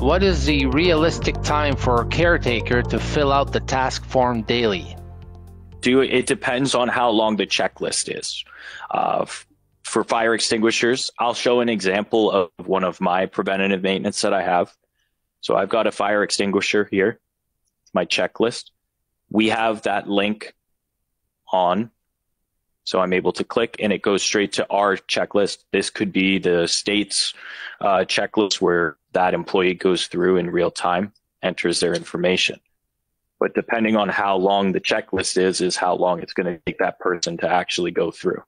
what is the realistic time for a caretaker to fill out the task form daily? Do it depends on how long the checklist is. Uh, for fire extinguishers, I'll show an example of one of my preventative maintenance that I have. So I've got a fire extinguisher here, my checklist. We have that link on. So I'm able to click and it goes straight to our checklist. This could be the state's uh, checklist where that employee goes through in real time, enters their information. But depending on how long the checklist is, is how long it's going to take that person to actually go through.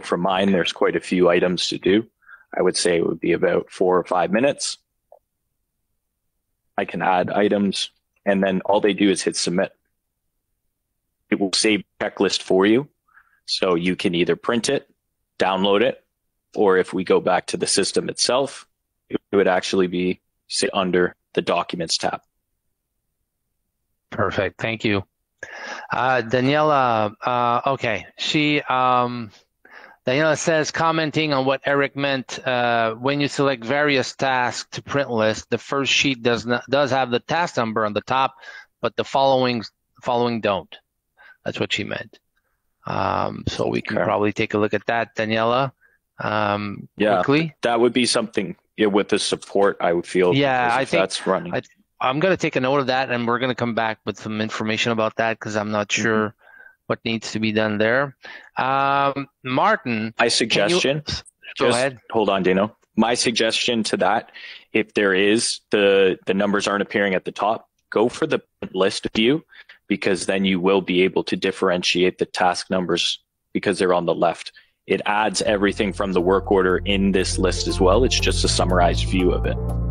For mine, there's quite a few items to do. I would say it would be about four or five minutes. I can add items and then all they do is hit submit. Save checklist for you. So you can either print it, download it, or if we go back to the system itself, it would actually be sit under the documents tab. Perfect. Thank you. Uh, Daniela, uh, okay. She, um, Daniela says, commenting on what Eric meant, uh, when you select various tasks to print list, the first sheet does not, does have the task number on the top, but the following, following don't. That's what she meant. Um, so we can Okay. probably take a look at that, Daniela, um, Yeah. quickly. That would be something yeah, with the support I would feel. Yeah, I think- that's running. I- I'm going to take a note of that and we're going to come back with some information about that because I'm not sure what needs to be done there. Um, Martin, My can you- suggestion. go ahead. hold on, Dino. My suggestion to that, if there is the the numbers aren't appearing at the top, go for the list view because then you will be able to differentiate the task numbers because they're on the left. It adds everything from the work order in this list as well. It's just a summarized view of it.